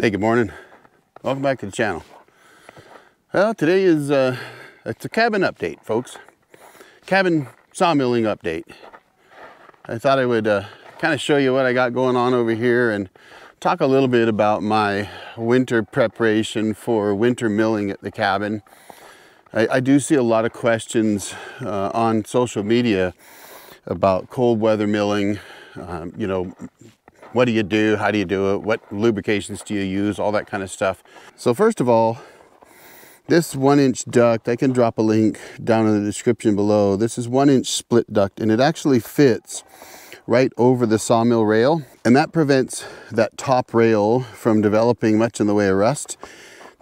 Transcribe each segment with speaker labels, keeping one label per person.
Speaker 1: Hey, good morning. Welcome back to the channel. Well, today is uh, it's a cabin update, folks. Cabin sawmilling update. I thought I would uh, kind of show you what I got going on over here and talk a little bit about my winter preparation for winter milling at the cabin. I, I do see a lot of questions uh, on social media about cold weather milling, um, you know, what do you do? How do you do it? What lubrications do you use? All that kind of stuff. So first of all, this one inch duct, I can drop a link down in the description below. This is one inch split duct and it actually fits right over the sawmill rail. And that prevents that top rail from developing much in the way of rust.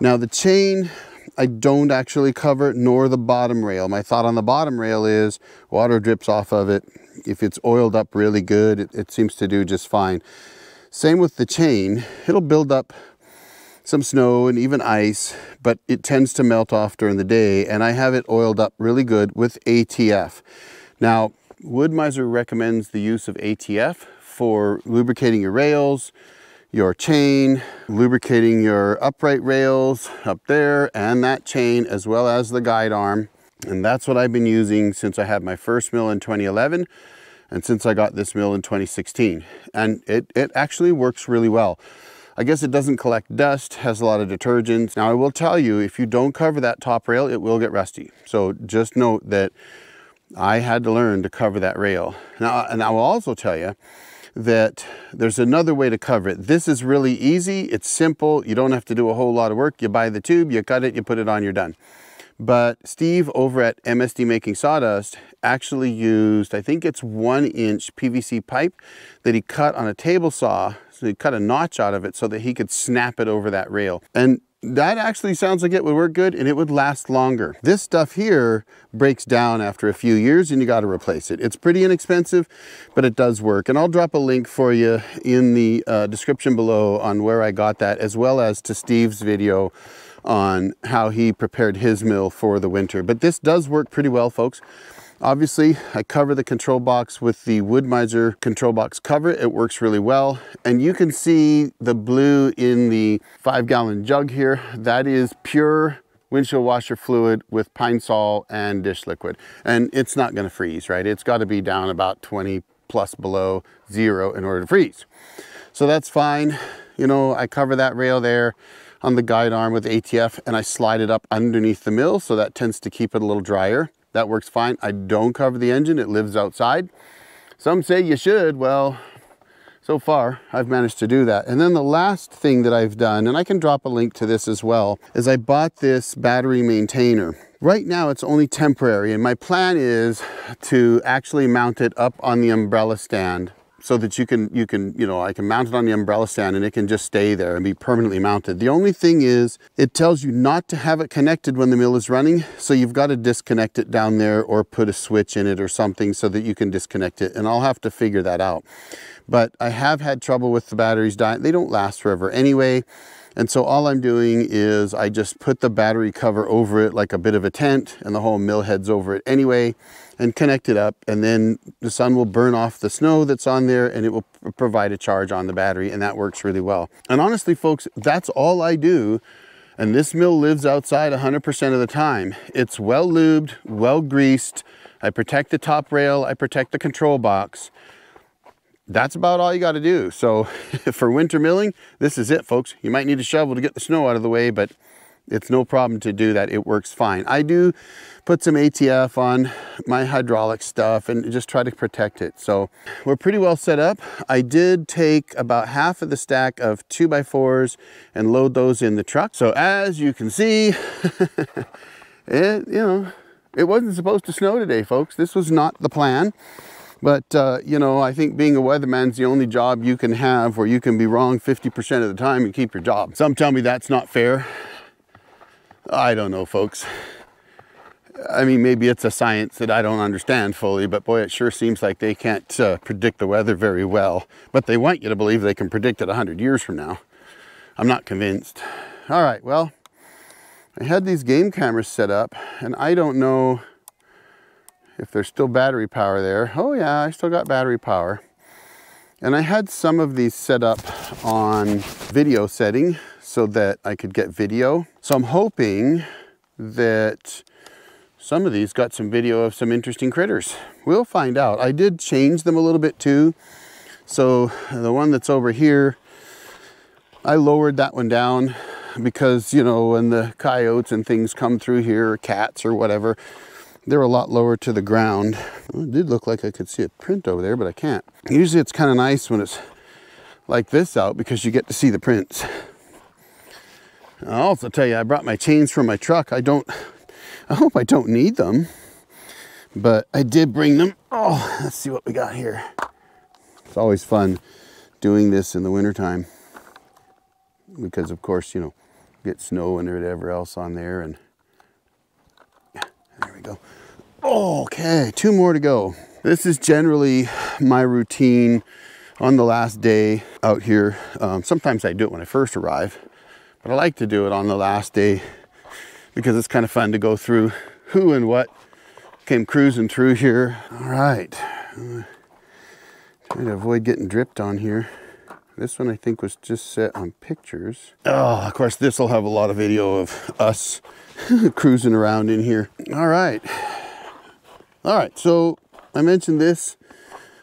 Speaker 1: Now the chain, I don't actually cover, nor the bottom rail. My thought on the bottom rail is water drips off of it if it's oiled up really good, it, it seems to do just fine. Same with the chain. It'll build up some snow and even ice, but it tends to melt off during the day. And I have it oiled up really good with ATF. Now, Wood-Mizer recommends the use of ATF for lubricating your rails, your chain, lubricating your upright rails up there and that chain as well as the guide arm. And that's what I've been using since I had my first mill in 2011 and since I got this mill in 2016. And it, it actually works really well. I guess it doesn't collect dust, has a lot of detergents. Now I will tell you, if you don't cover that top rail, it will get rusty. So just note that I had to learn to cover that rail. Now, and I will also tell you that there's another way to cover it. This is really easy, it's simple, you don't have to do a whole lot of work. You buy the tube, you cut it, you put it on, you're done. But Steve over at MSD Making Sawdust actually used, I think it's one inch PVC pipe that he cut on a table saw. So he cut a notch out of it so that he could snap it over that rail. And that actually sounds like it would work good and it would last longer. This stuff here breaks down after a few years and you got to replace it. It's pretty inexpensive, but it does work. And I'll drop a link for you in the uh, description below on where I got that, as well as to Steve's video on how he prepared his mill for the winter. But this does work pretty well, folks. Obviously, I cover the control box with the Wood-Mizer control box cover. It works really well. And you can see the blue in the five gallon jug here. That is pure windshield washer fluid with pine sol and dish liquid. And it's not gonna freeze, right? It's gotta be down about 20 plus below zero in order to freeze. So that's fine. You know, I cover that rail there on the guide arm with ATF and I slide it up underneath the mill so that tends to keep it a little drier. That works fine. I don't cover the engine, it lives outside. Some say you should, well, so far I've managed to do that. And then the last thing that I've done, and I can drop a link to this as well, is I bought this battery maintainer. Right now it's only temporary and my plan is to actually mount it up on the umbrella stand so that you can, you can, you know, I can mount it on the umbrella stand and it can just stay there and be permanently mounted. The only thing is it tells you not to have it connected when the mill is running. So you've got to disconnect it down there or put a switch in it or something so that you can disconnect it. And I'll have to figure that out. But I have had trouble with the batteries dying. They don't last forever anyway. And so all I'm doing is I just put the battery cover over it like a bit of a tent and the whole mill heads over it anyway and connect it up and then the sun will burn off the snow that's on there and it will provide a charge on the battery and that works really well. And honestly folks, that's all I do and this mill lives outside 100% of the time. It's well lubed, well greased. I protect the top rail, I protect the control box. That's about all you got to do. So for winter milling, this is it folks. You might need a shovel to get the snow out of the way, but it's no problem to do that. It works fine. I do put some ATF on my hydraulic stuff and just try to protect it. So we're pretty well set up. I did take about half of the stack of two by fours and load those in the truck. So as you can see, it, you know, it wasn't supposed to snow today, folks. This was not the plan. But, uh, you know, I think being a weatherman's the only job you can have where you can be wrong 50% of the time and keep your job. Some tell me that's not fair. I don't know, folks. I mean, maybe it's a science that I don't understand fully, but boy, it sure seems like they can't uh, predict the weather very well. But they want you to believe they can predict it 100 years from now. I'm not convinced. All right, well, I had these game cameras set up, and I don't know if there's still battery power there. Oh yeah, I still got battery power. And I had some of these set up on video setting so that I could get video. So I'm hoping that some of these got some video of some interesting critters. We'll find out. I did change them a little bit too. So the one that's over here, I lowered that one down because, you know, when the coyotes and things come through here, or cats or whatever, they're a lot lower to the ground. Well, it did look like I could see a print over there, but I can't. Usually it's kind of nice when it's like this out because you get to see the prints. I'll also tell you, I brought my chains from my truck. I don't, I hope I don't need them, but I did bring them. Oh, let's see what we got here. It's always fun doing this in the wintertime because of course, you know, get snow and whatever else on there and yeah, there we go. Okay, two more to go. This is generally my routine on the last day out here. Um, sometimes I do it when I first arrive, but I like to do it on the last day because it's kind of fun to go through who and what came cruising through here. All right, trying to avoid getting dripped on here. This one I think was just set on pictures. Oh, of course, this will have a lot of video of us cruising around in here. All right. All right, so I mentioned this.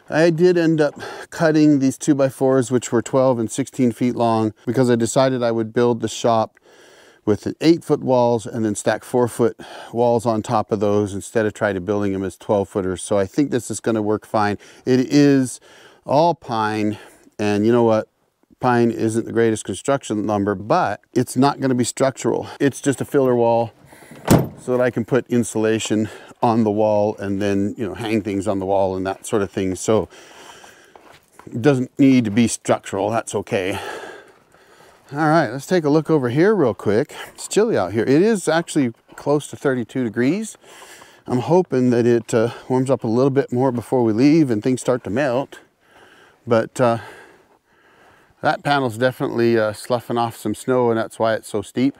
Speaker 1: I did end up cutting these 2x4s, which were 12 and 16 feet long, because I decided I would build the shop with eight foot walls and then stack four foot walls on top of those instead of trying to building them as 12 footers. So I think this is gonna work fine. It is all pine and you know what? Pine isn't the greatest construction lumber, but it's not gonna be structural. It's just a filler wall so that I can put insulation on the wall and then, you know, hang things on the wall and that sort of thing. So it doesn't need to be structural, that's okay. All right, let's take a look over here real quick. It's chilly out here. It is actually close to 32 degrees. I'm hoping that it uh, warms up a little bit more before we leave and things start to melt. But uh, that panel's definitely uh, sloughing off some snow and that's why it's so steep.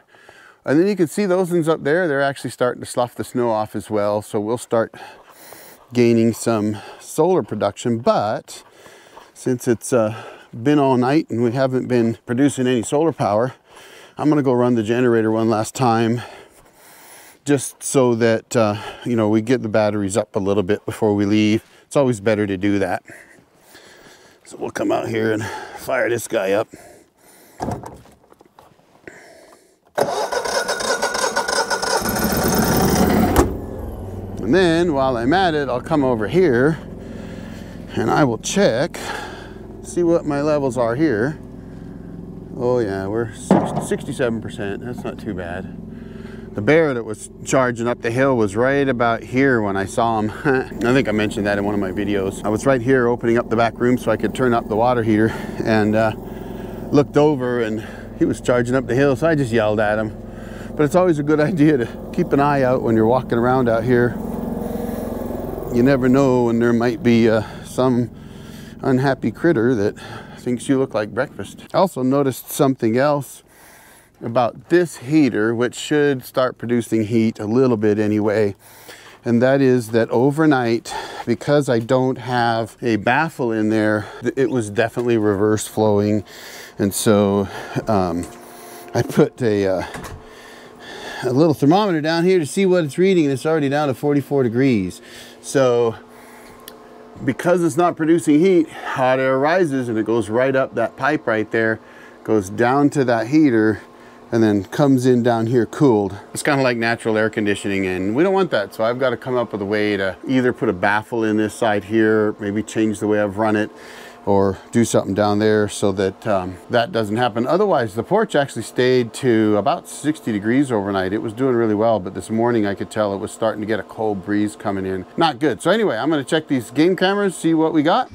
Speaker 1: And then you can see those ones up there, they're actually starting to slough the snow off as well. So we'll start gaining some solar production. But since it's uh, been all night and we haven't been producing any solar power, I'm gonna go run the generator one last time just so that, uh, you know, we get the batteries up a little bit before we leave. It's always better to do that. So we'll come out here and fire this guy up. And then while I'm at it, I'll come over here and I will check, see what my levels are here. Oh yeah, we're 67%, that's not too bad. The bear that was charging up the hill was right about here when I saw him. I think I mentioned that in one of my videos. I was right here opening up the back room so I could turn up the water heater and uh, looked over and he was charging up the hill so I just yelled at him. But it's always a good idea to keep an eye out when you're walking around out here. You never know when there might be uh, some unhappy critter that thinks you look like breakfast. I also noticed something else about this heater, which should start producing heat a little bit anyway. And that is that overnight, because I don't have a baffle in there, it was definitely reverse flowing. And so um, I put a, uh, a little thermometer down here to see what it's reading, and it's already down to 44 degrees. So because it's not producing heat, hot air rises and it goes right up that pipe right there, goes down to that heater, and then comes in down here cooled. It's kind of like natural air conditioning and we don't want that. So I've got to come up with a way to either put a baffle in this side here, maybe change the way I've run it or do something down there so that um, that doesn't happen. Otherwise, the porch actually stayed to about 60 degrees overnight. It was doing really well, but this morning I could tell it was starting to get a cold breeze coming in. Not good. So anyway, I'm gonna check these game cameras, see what we got.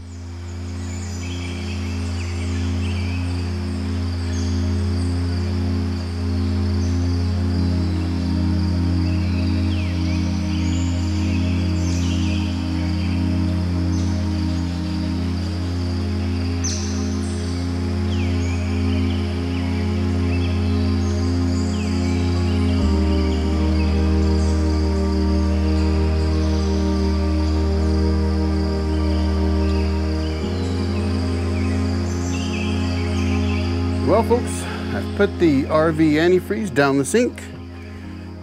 Speaker 1: Well, folks, I've put the RV antifreeze down the sink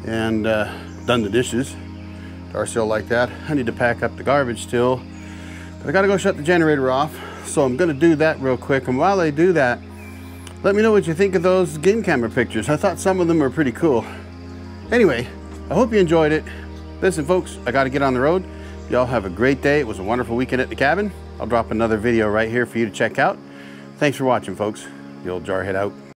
Speaker 1: and uh, done the dishes. Darcy will like that. I need to pack up the garbage still, but I gotta go shut the generator off. So I'm gonna do that real quick. And while I do that, let me know what you think of those game camera pictures. I thought some of them were pretty cool. Anyway, I hope you enjoyed it. Listen, folks, I gotta get on the road. Y'all have a great day. It was a wonderful weekend at the cabin. I'll drop another video right here for you to check out. Thanks for watching, folks. The old jar head out.